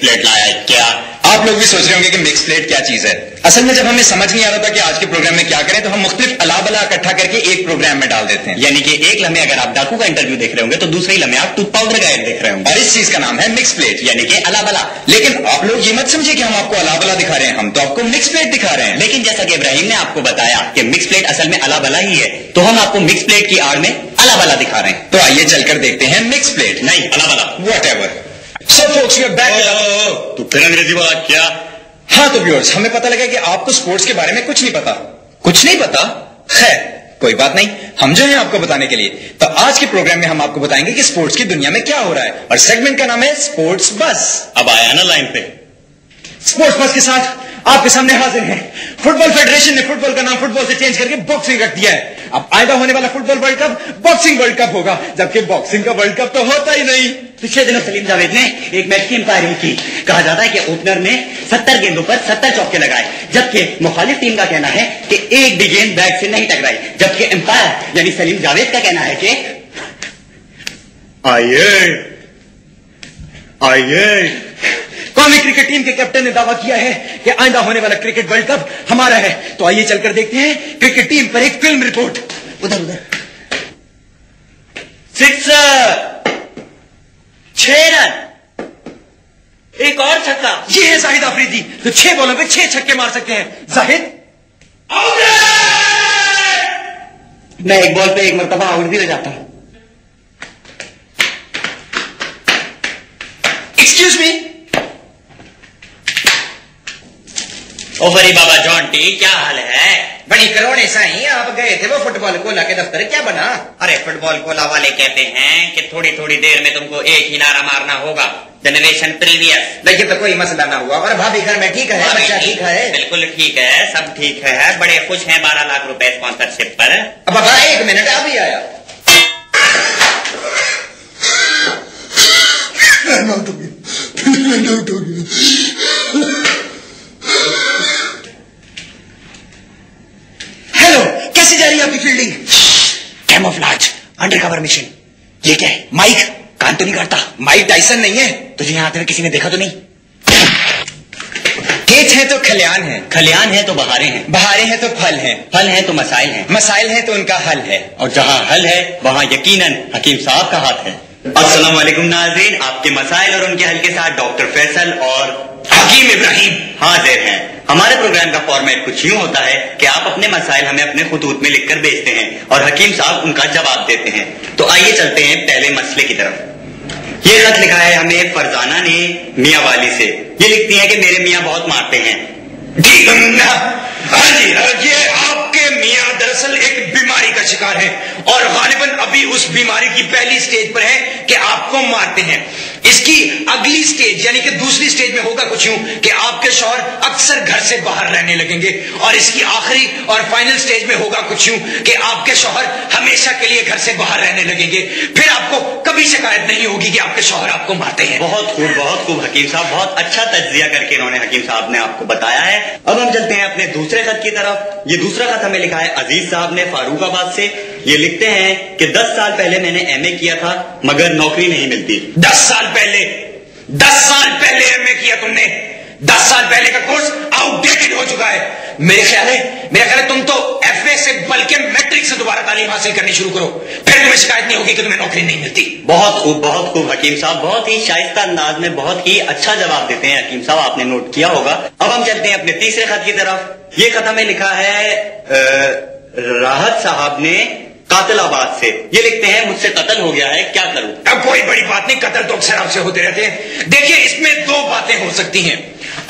Plate लाया है? क्या? आप लोग भी सोच रहे होंगे कि मिक्स प्लेट क्या चीज़ है। असल में जब हमें समझ नहीं आ रहा था कि आज के प्रोग्राम में क्या करें तो हम मुख्तलिफ़ अला बला इकट्ठा करके एक प्रोग्राम में डाल देते हैं। यानी कि एक लम्हे अगर आप डाकू का इंटरव्यू देख रहे होंगे तो दूसरे लम्हे आप टूथ पाउडर का देख रहे होंगे। और इस चीज़ का नाम है मिक्स प्लेट यानी कि अला बला लेकिन आप लोग ये मत समझे कि हम आपको अला बला दिखा रहे हैं, हम तो आपको मिक्स प्लेट दिखा रहे हैं। लेकिन जैसा कि इब्राहिम ने आपको बताया कि मिक्स प्लेट असल में अला बला ही है तो हम आपको मिक्स प्लेट की आड़ में अला बला दिखा रहे हैं। तो आइए चलकर देखते हैं मिक्स प्लेट नहीं अला बला whatever so folks we are back to फिर अंग्रेज़ी बोला क्या? हाँ तो व्यूअर्स हमें पता लगा कि आपको स्पोर्ट्स के बारे में कुछ नहीं पता। कुछ नहीं पता? खैर कोई बात नहीं। हम जो है आपको बताने के लिए। तो आज के प्रोग्राम में हम आपको बताएँगे कि स्पोर्ट्स की दुनिया में क्या हो रहा है। और सेगमेंट का नाम है स्पोर्ट्स बस अब आया ना लाइन पे। स्पोर्ट्स बस के साथ आपके सामने हाजिर हैं। फुटबॉल फेडरेशन ने फुटबॉल का नाम फुटबॉल से चेंज करके बॉक्सिंग रख दिया है। अब आयदा होने वाला football world cup boxing world cup होगा। जबकि बॉक्सिंग का वर्ल्ड कप तो होता ही नहीं। पिछले दिनों सलीम जावेद ने एक मैच की अंपायरिंग की कहा जाता है कि ओपनर ने 70 गेंदों पर 70 चौके लगाए जबकि मुखालिफ टीम का कहना है कि एक भी गेंद बैट से नहीं टकराई जबकि अंपायर यानी सलीम जावेद का कहना है कि आइए आइए। कौमी क्रिकेट टीम के कैप्टन ने दावा किया है कि आइंदा होने वाला क्रिकेट वर्ल्ड कप हमारा है? तो आइए चलकर देखते हैं क्रिकेट टीम पर एक फ़िल्म रिपोर्ट उधर उधर। सिक्सर छह रन एक और छक्का। ये है जाहिद अफरीदी तो छह बॉलों पे छह छक्के मार सकते हैं। जाहिद? मैं एक बॉल पे एक मरतबा आउट भी हो जाता हूँ एक्सक्यूज मी ओ फरी बाबा जॉन्टी क्या हाल है? बड़ी करोड़े साई आप गए थे वो फुटबॉल कोला के दफ्तर क्या बना? अरे फुटबॉल कोला वाले कहते हैं कि थोड़ी थोड़ी देर में तुमको एक ही नारा मारना होगा। जनरेशन प्रीवियस देखिए तो कोई मसला ना हुआ और भाभी घर में ठीक है बच्चा ठीक है? बिल्कुल ठीक है सब ठीक है बड़े खुश हैं बारह लाख रुपए स्पॉन्सरशिप पर। अब बाबा एक मिनट अभी आया। हेलो है आपकी फील्डिंग कैमोफ्लाज अंडरकवर मिशन ये क्या है? माइक कान तो नहीं करता। माइक टाइसन नहीं है? तुझे यहाँ आते हुए किसी ने देखा तो नहीं? खेत है तो खलियान है। खलियान है तो बहारे हैं। बहारे हैं तो फल हैं। फल है तो मसाइल हैं। मसाइल है तो उनका हल है। और जहाँ हल है, वहाँ यकीनन हकीम साहब का हाथ है। अस्सलाम वालेकुम नाजरीन। आपके मसाइल और उनके हल के साथ डॉक्टर फैसल और हकीम इब्राहिम। हाजिर हैं। हमारे प्रोग्राम का फॉर्मेट कुछ यूँ होता है कि आप अपने मसाइल हमें अपने खतूत में लिखकर भेजते हैं और हकीम साहब उनका जवाब देते हैं। तो आइए चलते हैं पहले मसले की तरफ़। ये खत लिखा है हमें फरजाना ने मियाँ वाली से। ये लिखती है कि मेरे मियाँ बहुत मारते हैं। जी हाँ जी हाँ जी। आपके मियाँ दरअसल एक बीमारी का शिकार है और गालिबन अभी उस बीमारी की पहली स्टेज पर है कि आपको मारते हैं। इसकी अगली स्टेज, यानी कि दूसरी स्टेज में होगा कुछ यूँ कि आपके शौहर अक्सर घर से बाहर रहने लगेंगे और इसकी आखिरी और फाइनल स्टेज में होगा कुछ यूँ कि आपके शौहर हमेशा के लिए घर से बाहर रहने लगेंगे। फिर आपको कभी शिकायत नहीं होगी कि आपके शौहर आपको मारते हैं। बहुत खूब बहुत खूब, हकीम साहब, बहुत अच्छा तजिया करके इन्होंने हकीम साहब ने आपको बताया है। अब हम चलते हैं अपने दूसरे खत की तरफ़। ये दूसरा खत हमें लिखा है अज़ीज़ साहब ने फारूकाबाद से। ये लिखते हैं कि 10 साल पहले मैंने एमए किया था, मगर नौकरी नहीं मिलती। दस साल पहले, दस साल पहले एमए किया तुमने। दस साल पहले का कोर्स आउटडेटेड हो चुका है। मेरे ख्याल है मेरा ख्याल है तुम तो एफए से बल्कि मैट्रिक से दोबारा तालीम हासिल करनी शुरू करो। फिर तुम्हें शिकायत नहीं होगी कि तुम्हें नौकरी नहीं मिलती। बहुत खूब बहुत खूब हकीम साहब। बहुत ही शाइस्ता अंदाज में बहुत ही अच्छा जवाब देते हैं हकीम साहब आपने नोट किया होगा। अब हम चलते हैं अपने तीसरे खत की तरफ़। ये खत हमें लिखा है राहत साहब ने कातिलाबाद से। ये लिखते हैं मुझसे कत्ल हो गया है क्या करूँ? अब कोई बड़ी बात नहीं कत्ल तो अक्सर आपसे होते रहते हैं। देखिए इसमें दो बातें हो सकती हैं।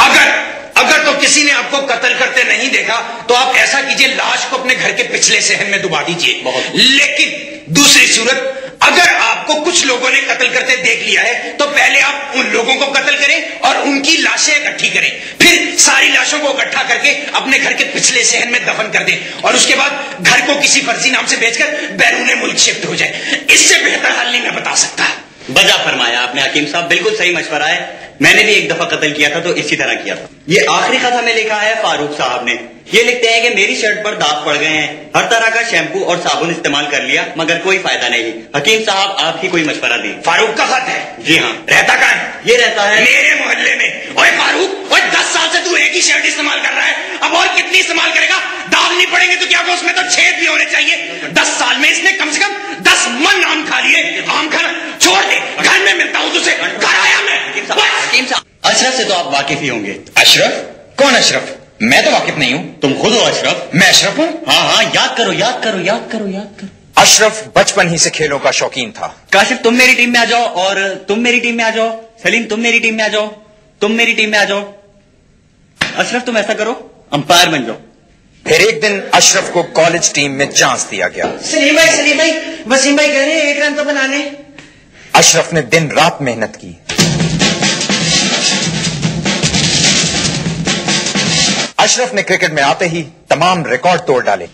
अगर अगर तो किसी ने आपको कत्ल करते नहीं देखा तो आप ऐसा कीजिए लाश को अपने घर के पिछले सहन में दुबा दीजिए। लेकिन दूसरी सूरत अगर आपको कुछ लोगों ने कत्ल करते देख लिया है तो पहले आप उन लोगों को कत्ल करें और उनकी लाशें इकट्ठी करें। फिर सारी लाशों को इकट्ठा करके अपने घर के पिछले सहन में दफन कर दें और उसके बाद घर को किसी फर्जी नाम से बेचकर बैरून मुल्क शिफ्ट हो जाए। इससे बेहतर हल नहीं मैं बता सकता। बजा फरमाया आपने हकीम साहब बिल्कुल सही मशवरा है। मैंने भी एक दफ़ा कत्ल किया था तो इसी तरह किया था। ये आखिरी खत हमें लिखा है फारूक साहब ने। ये लिखते हैं कि मेरी शर्ट पर दाग पड़ गए हैं। हर तरह का शैम्पू और साबुन इस्तेमाल कर लिया मगर कोई फ़ायदा नहीं। हकीम साहब आप ही कोई मशवरा दी। फारूक का खत है। जी हाँ। रहता कहाँ ये रहता है मेरे मोहल्ले में। ओए फारूक ओए दस साल से तू एक ही शर्ट इस्तेमाल कर रहा है। अब और कितनी इस्तेमाल करेगा? दाग पड़ेंगे तो क्या होगा उसमें तो छेद भी होने चाहिए? दस साल में इसने कम से कम दस मन आम खा लिए। आम खाना छोड़ दे। घर में मिलता हूँ तुझसे। घर आया मैं। बस। हकीम साहब अशरफ से तो आप वाकिफ ही होंगे। अशरफ? कौन अशरफ? मैं तो वाकिफ नहीं हूँ। तुम खुद हो अशरफ। मैं अशरफ हूँ? हाँ हाँ याद करो याद करो याद करो याद करो। अशरफ बचपन ही से खेलों का शौकीन था। काशिफ तुम मेरी टीम में आ जाओ और तुम मेरी टीम में आ जाओ। सलीम तुम मेरी टीम में आ जाओ। तुम मेरी टीम में आ जाओ। अशरफ तुम ऐसा करो। अंपायर बन जाओ। फिर एक दिन अशरफ को कॉलेज टीम में चांस दिया गया। सलीम भाई सलीम भाई वसीम भाई कह रहे हैं एक रन तो बनाने। अशरफ ने दिन रात मेहनत की। अशरफ ने क्रिकेट में आते ही तमाम रिकॉर्ड तोड़ डाले।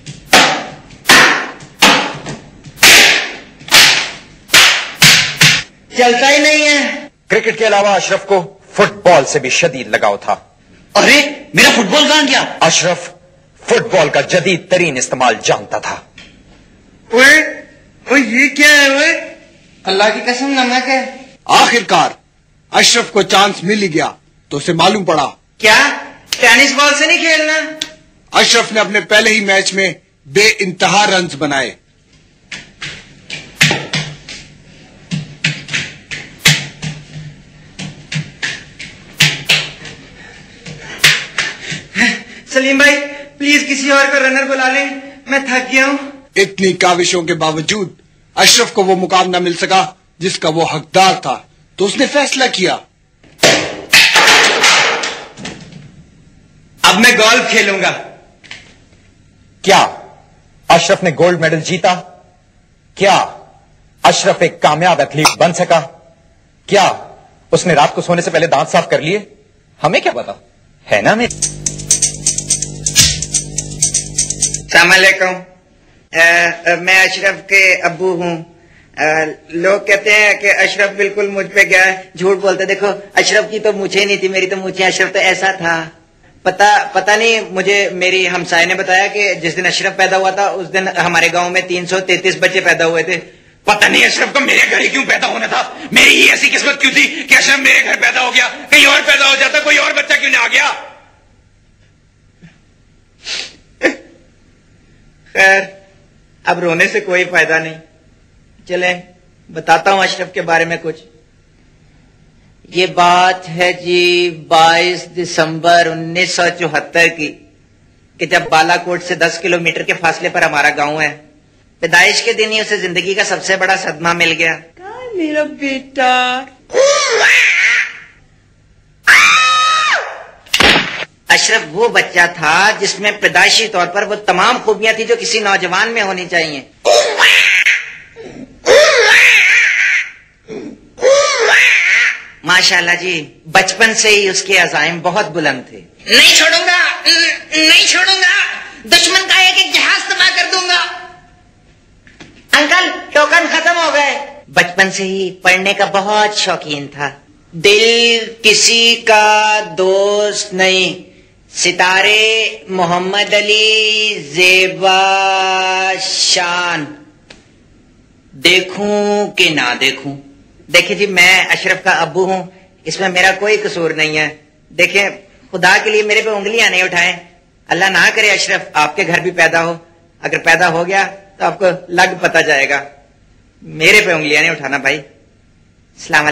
चलता ही नहीं है। क्रिकेट के अलावा अशरफ को फुटबॉल से भी शदीद लगाव था। अरे मेरा फुटबॉल कहाँ गया? अशरफ फुटबॉल का जदीद तरीन इस्तेमाल जानता था। ओए ओए ये क्या है ओए? अल्लाह की कसम नमक है आखिरकार अशरफ को चांस मिल ही गया तो उसे मालूम पड़ा। क्या? टेनिस बॉल से नहीं खेलना? अशरफ ने अपने पहले ही मैच में बे इंतहा रन बनाए। सलीम भाई प्लीज़ किसी और को रनर बुला लें। मैं थक गया हूँ। इतनी काविशों के बावजूद अशरफ को वो मुकाम न मिल सका जिसका वो हकदार था। तो उसने फैसला किया। अब मैं गोल्फ खेलूँगा। क्या अशरफ ने गोल्ड मेडल जीता? क्या अशरफ एक कामयाब एथलीट बन सका? क्या उसने रात को सोने से पहले दांत साफ़ कर लिए? हमें क्या पता? है ना मैं सलामकुम मैं अशरफ के अबू हूँ। लोग कहते हैं कि अशरफ बिल्कुल मुझ पे गया झूठ बोलते, देखो, अशरफ की तो मुझे नहीं थी, मेरी तो मुझे, अशरफ तो ऐसा था। पता पता नहीं, मुझे, मेरी हमसाय ने बताया कि जिस दिन अशरफ पैदा हुआ था, उस दिन हमारे गाँव में 333 बच्चे पैदा हुए थे। पता नहीं अशरफ को मेरे घर ही क्यों पैदा होना था? मेरी ही ऐसी किस्मत क्यों थी कि अशरफ मेरे घर पैदा हो गया, कहीं और पैदा हो जाता, कोई और बच्चा क्यों नहीं आ गया? खैर अब रोने से कोई फ़ायदा नहीं। चले बताता हूँ अशरफ के बारे में कुछ। ये बात है जी 22 दिसंबर 1974 की कि जब बालाकोट से 10 किलोमीटर के फासले पर हमारा गाँव है पैदाइश के दिन ही उसे ज़िंदगी का सबसे बड़ा सदमा मिल गया। मेरा बेटा? अशरफ वो बच्चा था जिसमें पैदाइशी तौर पर वो तमाम खूबियाँ थी जो किसी नौजवान में होनी चाहिए। माशाल्लाह जी बचपन से ही उसके अजाइम बहुत बुलंद थे। नहीं छोड़ूँगा नहीं छोड़ूँगा दुश्मन का एक एक जहाज़ तबाह कर दूँगा। अंकल टोकन खत्म हो गए। बचपन से ही पढ़ने का बहुत शौकीन था। दिल किसी का दोस्त नहीं। सितारे मोहम्मद अली जेबा शान। देखूँ कि ना देखूँ? देखिए जी, मैं अशरफ का अबू हूँ। इसमें मेरा कोई कसूर नहीं है। देखें, खुदा के लिए मेरे पे उंगलियाँ नहीं उठाएँ। अल्लाह ना करे अशरफ, आपके घर भी पैदा हो। अगर पैदा हो गया तो आपको लग पता जाएगा। मेरे पे उंगलियाँ नहीं उठाना भाई। सलाम